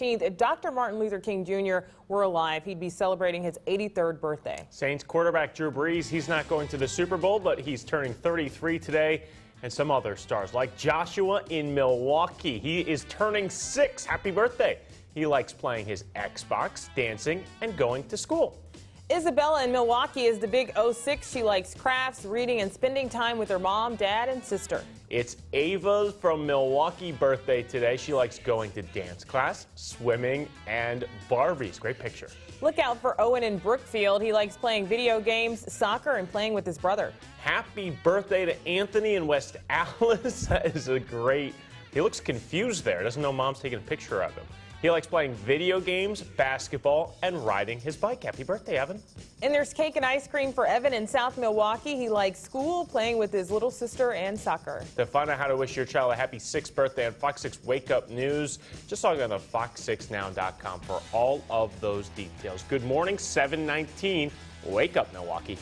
If Dr. Martin Luther King Jr. were alive, he'd be celebrating his 83rd birthday. Saints quarterback Drew Brees, he's not going to the Super Bowl, but he's turning 33 today. And some other stars like Joshua in Milwaukee. He is turning six. Happy birthday. He likes playing his Xbox, dancing, and going to school. Isabella in Milwaukee is the big 06. She likes crafts, reading, and spending time with her mom, dad, and sister. It's Ava from Milwaukee birthday today. She likes going to dance class, swimming, and Barbies. Great picture. Look out for Owen in Brookfield. He likes playing video games, soccer, and playing with his brother. Happy birthday to Anthony in West Allis. that is a great. He looks confused there. Doesn't know mom's taking a picture of him. He likes playing video games, basketball, and riding his bike. Happy birthday, Evan. And there's cake and ice cream for Evan in South Milwaukee. He likes school, playing with his little sister, and soccer. To find out how to wish your child a happy sixth birthday on Fox 6 Wake Up News, just log on to fox6now.com for all of those details. Good morning, 719. Wake up, Milwaukee.